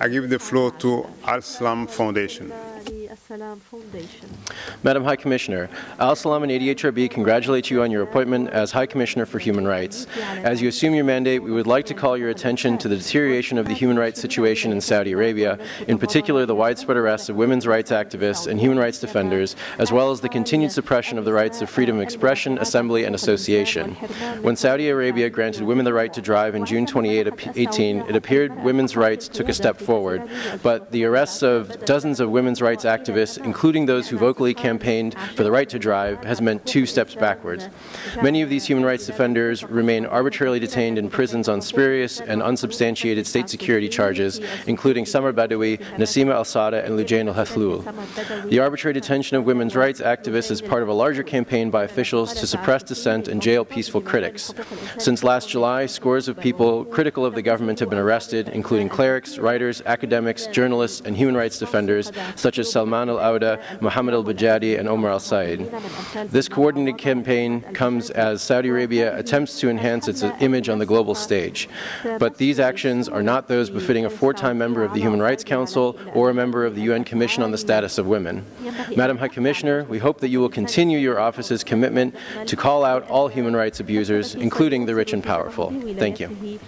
I give the floor to Al Salam Foundation. Madam High Commissioner, Al Salam and ADHRB congratulate you on your appointment as High Commissioner for Human Rights. As you assume your mandate, we would like to call your attention to the deterioration of the human rights situation in Saudi Arabia, in particular the widespread arrests of women's rights activists and human rights defenders, as well as the continued suppression of the rights of freedom of expression, assembly, and association. When Saudi Arabia granted women the right to drive in June 2018, it appeared women's rights took a step forward, but the arrests of dozens of women's rights activists activists, including those who vocally campaigned for the right to drive, has meant two steps backwards. Many of these human rights defenders remain arbitrarily detained in prisons on spurious and unsubstantiated state security charges, including Samar Badawi, Nasima al-Sada, and Lujain al-Hathloul. The arbitrary detention of women's rights activists is part of a larger campaign by officials to suppress dissent and jail peaceful critics. Since last July, scores of people critical of the government have been arrested, including clerics, writers, academics, journalists, and human rights defenders, such as Salman Salman al-Auda, Mohammed al-Bajadi, and Omar al-Said. This coordinated campaign comes as Saudi Arabia attempts to enhance its image on the global stage. But these actions are not those befitting a four-time member of the Human Rights Council or a member of the UN Commission on the Status of Women. Madam High Commissioner, we hope that you will continue your office's commitment to call out all human rights abusers, including the rich and powerful. Thank you.